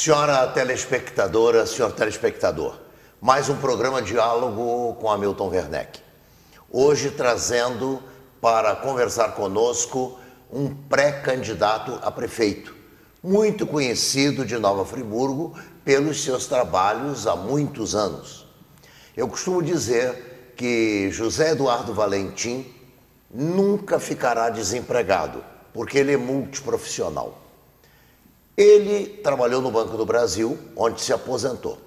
Senhora telespectadora, senhor telespectador, mais um programa Diálogo com Hamilton Werneck. Hoje trazendo para conversar conosco um pré-candidato a prefeito, muito conhecido de Nova Friburgo pelos seus trabalhos há muitos anos. Eu costumo dizer que José Eduardo Valentim nunca ficará desempregado, porque ele é multiprofissional. Ele trabalhou no Banco do Brasil, onde se aposentou.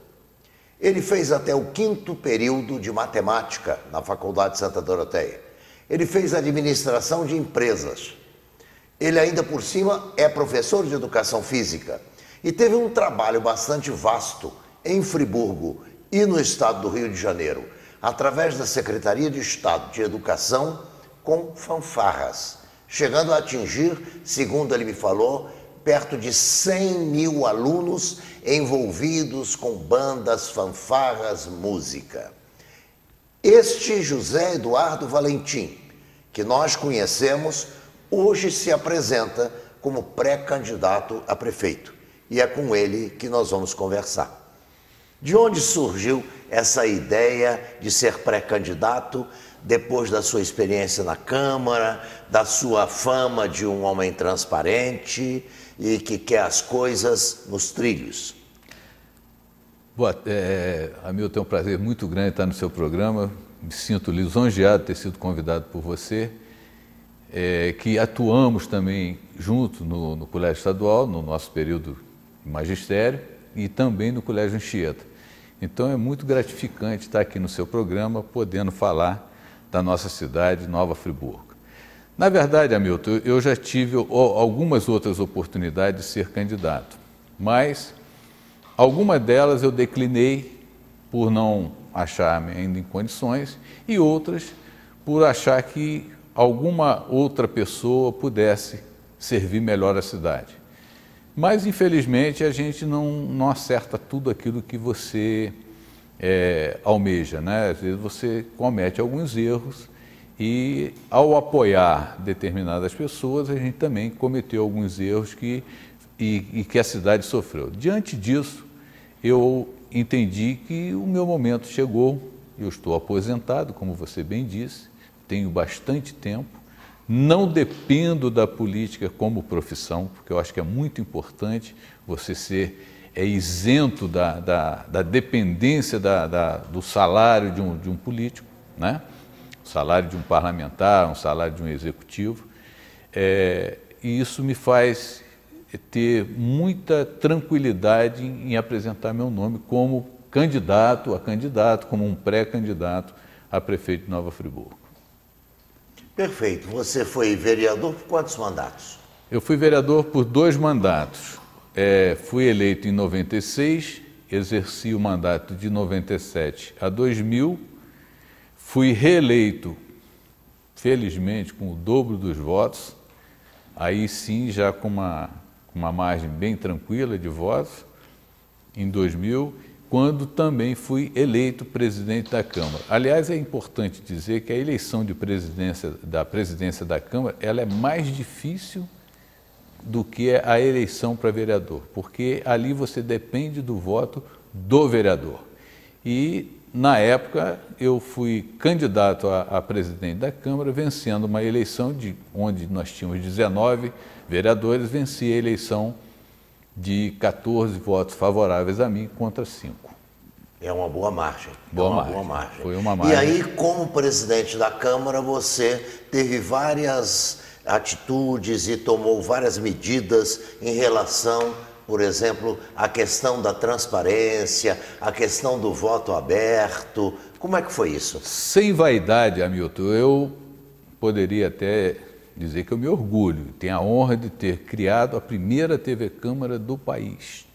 Ele fez até o quinto período de matemática na Faculdade Santa Doroteia. Ele fez administração de empresas. Ele ainda por cima é professor de educação física e teve um trabalho bastante vasto em Friburgo e no estado do Rio de Janeiro, através da Secretaria de Estado de Educação com fanfarras, chegando a atingir, segundo ele me falou, perto de 100 mil alunos envolvidos com bandas, fanfarras, música. Este José Eduardo Valentim, que nós conhecemos, hoje se apresenta como pré-candidato a prefeito. E é com ele que nós vamos conversar. De onde surgiu essa ideia de ser pré-candidato? depois da sua experiência na Câmara, da sua fama de um homem transparente e que quer as coisas nos trilhos. Boa, é, Hamilton, é um prazer muito grande estar no seu programa. Me sinto lisonjeado de ter sido convidado por você, é, que atuamos também junto no, no, Colégio Estadual, no nosso período de magistério, e também no Colégio Anchieta. Então é muito gratificante estar aqui no seu programa, podendo falar da nossa cidade, Nova Friburgo. Na verdade, Hamilton, eu já tive algumas outras oportunidades de ser candidato, mas algumas delas eu declinei por não achar-me ainda em condições e outras por achar que alguma outra pessoa pudesse servir melhor a cidade. Mas, infelizmente, a gente não, não acerta tudo aquilo que você é, almeja. Né? Às vezes você comete alguns erros e, ao apoiar determinadas pessoas, a gente também cometeu alguns erros que, e, e que a cidade sofreu. Diante disso, eu entendi que o meu momento chegou, eu estou aposentado, como você bem disse, tenho bastante tempo, não dependo da política como profissão, porque eu acho que é muito importante você ser é isento da, da, da dependência da, da, do salário de um, de um político, né? O salário de um parlamentar, um salário de um executivo. É, e isso me faz ter muita tranquilidade em, em apresentar meu nome como candidato a candidato, como um pré-candidato a prefeito de Nova Friburgo. Perfeito. Você foi vereador por quantos mandatos? Eu fui vereador por dois mandatos. É, fui eleito em 96, exerci o mandato de 97 a 2000, fui reeleito, felizmente, com o dobro dos votos, aí sim já com uma, uma margem bem tranquila de votos, em 2000, quando também fui eleito presidente da Câmara. Aliás, é importante dizer que a eleição de presidência da presidência da Câmara ela é mais difícil do que a eleição para vereador, porque ali você depende do voto do vereador. E, na época, eu fui candidato a, a presidente da Câmara, vencendo uma eleição de, onde nós tínhamos 19 vereadores, venci a eleição de 14 votos favoráveis a mim contra 5. É uma boa margem. Boa, é uma margem. boa margem. Foi uma margem. E aí, como presidente da Câmara, você teve várias atitudes e tomou várias medidas em relação, por exemplo, à questão da transparência, à questão do voto aberto. Como é que foi isso? Sem vaidade, Hamilton, eu poderia até dizer que eu me orgulho, tenho a honra de ter criado a primeira TV Câmara do país.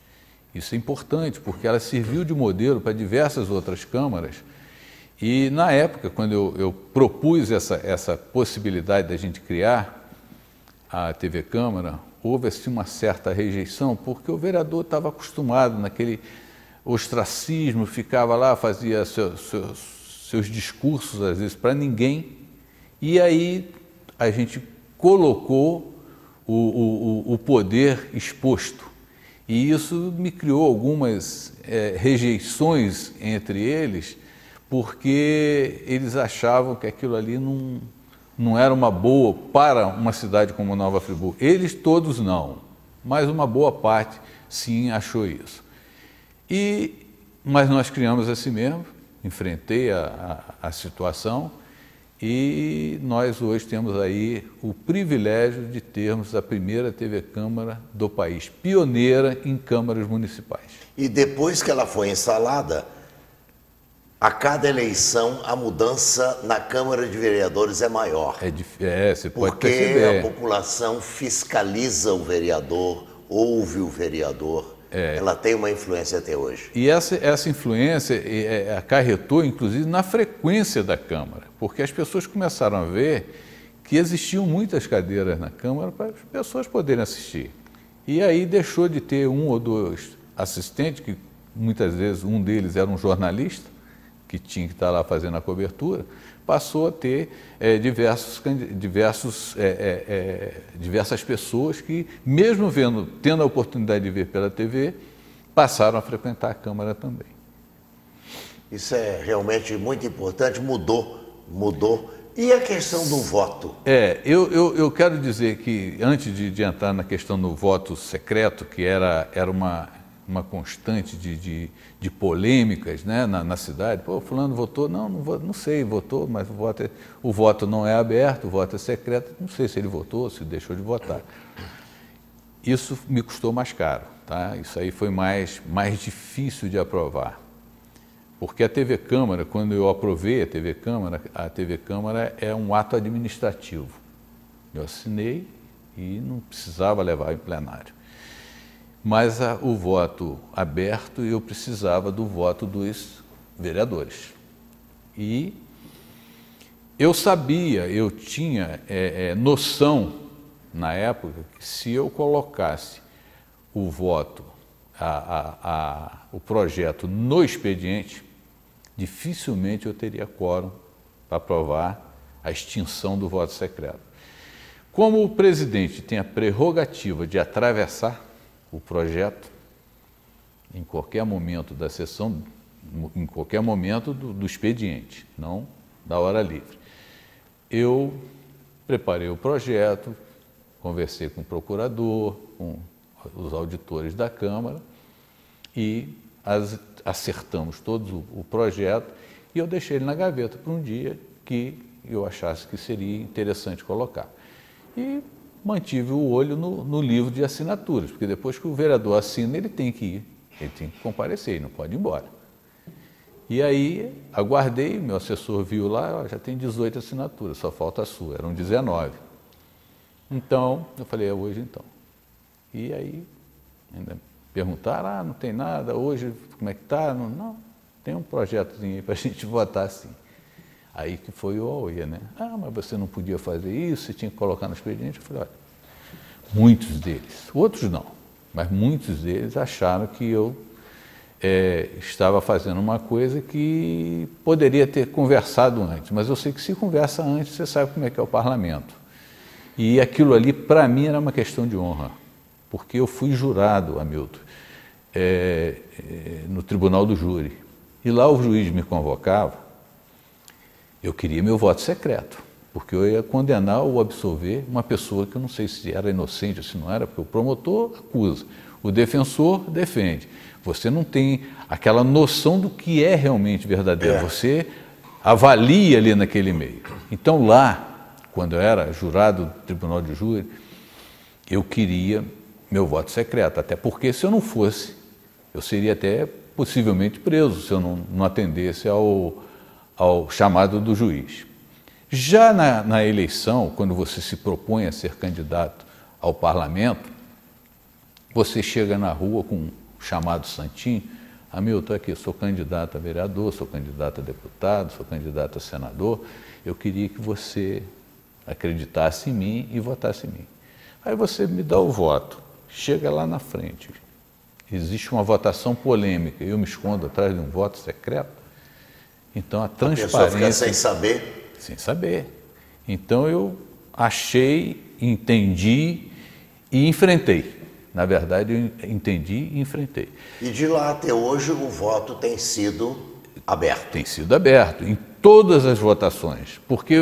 Isso é importante, porque ela serviu de modelo para diversas outras câmaras. E na época, quando eu, eu propus essa, essa possibilidade da gente criar a TV Câmara, houve assim, uma certa rejeição, porque o vereador estava acostumado naquele ostracismo, ficava lá, fazia seu, seu, seus discursos, às vezes, para ninguém, e aí a gente colocou o, o, o poder exposto. E isso me criou algumas é, rejeições entre eles, porque eles achavam que aquilo ali não, não era uma boa para uma cidade como Nova Friburgo. Eles todos não, mas uma boa parte sim achou isso. E, mas nós criamos assim mesmo, enfrentei a, a, a situação e nós hoje temos aí o privilégio de termos a primeira TV Câmara do país, pioneira em câmaras municipais. E depois que ela foi instalada, a cada eleição a mudança na Câmara de Vereadores é maior. É, é você pode porque perceber. a população fiscaliza o vereador, ouve o vereador. É. Ela tem uma influência até hoje. E essa, essa influência é, é, acarretou, inclusive, na frequência da Câmara, porque as pessoas começaram a ver que existiam muitas cadeiras na Câmara para as pessoas poderem assistir. E aí deixou de ter um ou dois assistentes, que muitas vezes um deles era um jornalista, que tinha que estar lá fazendo a cobertura, passou a ter é, diversos, diversos, é, é, diversas pessoas que, mesmo vendo, tendo a oportunidade de ver pela TV, passaram a frequentar a Câmara também. Isso é realmente muito importante, mudou, mudou. E a questão do voto? É, eu, eu, eu quero dizer que, antes de, de entrar na questão do voto secreto, que era, era uma, uma constante de, de, de polêmicas né, na, na, cidade. Pô, fulano votou, não, não, não sei, votou, mas o voto, é, o voto não é aberto, o voto é secreto, não sei se ele votou, se deixou de votar. Isso me custou mais caro, tá? isso aí foi mais, mais difícil de aprovar. Porque a TV Câmara, quando eu aprovei a TV Câmara, a TV Câmara é um ato administrativo. Eu assinei e não precisava levar em plenário mas a, o voto aberto eu precisava do voto dos vereadores. E eu sabia, eu tinha é, é, noção na época que se eu colocasse o voto, a, a, o projeto no expediente, dificilmente eu teria quórum para aprovar a extinção do voto secreto. Como o presidente tem a prerrogativa de atravessar o projeto em qualquer momento da sessão, em qualquer momento do, do expediente, não da hora livre. Eu preparei o projeto, conversei com o procurador, com os auditores da Câmara e as, acertamos todo o, o projeto e eu deixei ele na gaveta para um dia que eu achasse que seria interessante colocar. E mantive o olho no, no, livro de assinaturas, porque depois que o vereador assina, ele tem que ir, ele tem que comparecer, ele não pode ir embora. E aí, aguardei, meu assessor viu lá, ó, já tem 18 assinaturas, só falta a sua, eram 19. Então, eu falei, é hoje então. E aí, ainda perguntaram, ah, não tem nada, hoje como é que está? Não, não, tem um projetozinho aí para a gente votar assim. Aí que foi o AUE, né? Ah, mas você não podia fazer isso, você tinha que colocar no expediente. Eu falei, olha, muitos deles, outros não, mas muitos deles acharam que eu é, estava fazendo uma coisa que poderia ter conversado antes, mas eu sei que se conversa antes, você sabe como é que é o parlamento. E aquilo ali, para mim, era uma questão de honra, porque eu fui jurado, Hamilton, é, é, no tribunal do júri. E lá o juiz me convocava eu queria meu voto secreto, porque eu ia condenar ou absolver uma pessoa que eu não sei se era inocente ou se não era, porque o promotor acusa, o defensor defende. Você não tem aquela noção do que é realmente verdadeiro, é. você avalia ali naquele meio. Então lá, quando eu era jurado do Tribunal de Júri, eu queria meu voto secreto, até porque se eu não fosse, eu seria até possivelmente preso se eu não, não atendesse ao, ao chamado do juiz. Já na, na, eleição, quando você se propõe a ser candidato ao parlamento, você chega na rua com um chamado santinho, Hamilton, aqui, sou candidato a vereador, sou candidato a deputado, sou candidato a senador, eu queria que você acreditasse em mim e votasse em mim. Aí você me dá o voto, chega lá na frente, existe uma votação polêmica, eu me escondo atrás de um voto secreto, então a transparência. A pessoa fica sem saber? Sem saber. Então eu achei, entendi e enfrentei. Na verdade, eu entendi e enfrentei. E de lá até hoje o voto tem sido aberto? Tem sido aberto, em todas as votações, porque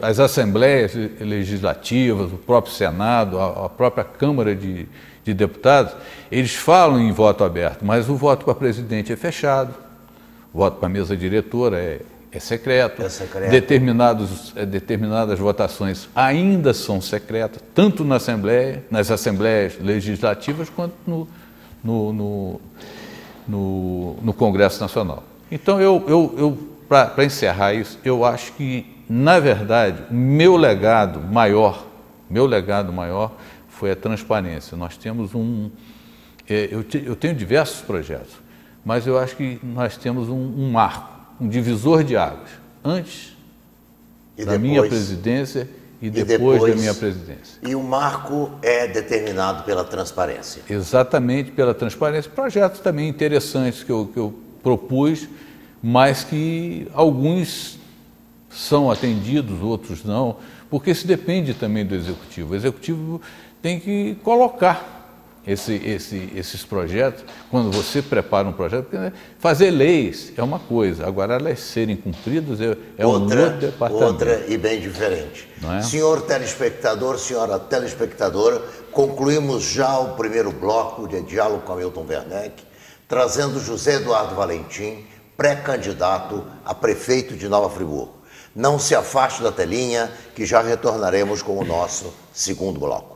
as assembleias legislativas, o próprio Senado, a, própria Câmara de, de Deputados, eles falam em voto aberto, mas o voto para presidente é fechado, voto para mesa diretora é é secreto. É secreto. Determinados, é, determinadas votações ainda são secretas, tanto na Assembleia, nas Assembleias Legislativas, quanto no, no, no, no, no Congresso Nacional. Então, eu, eu, eu para encerrar isso, eu acho que, na verdade, meu legado maior, meu legado maior foi a transparência. Nós temos um. É, eu, eu tenho diversos projetos, mas eu acho que nós temos um, um marco um divisor de águas, antes e da depois, minha presidência e, e depois, depois, da minha presidência. E o marco é determinado pela transparência. Exatamente, pela transparência. Projetos também interessantes que eu, que eu propus, mas que alguns são atendidos, outros não, porque isso depende também do executivo. O executivo tem que colocar esse, esse, esses projetos, quando você prepara um projeto, porque né, fazer leis é uma coisa, agora elas serem cumpridas é, é outra, um outro departamento. Outra e bem diferente. É? Senhor telespectador, senhora telespectadora, concluímos já o primeiro bloco de diálogo com Milton Werneck, trazendo José Eduardo Valentim, pré-candidato a prefeito de Nova Friburgo. Não se afaste da telinha, que já retornaremos com o nosso segundo bloco.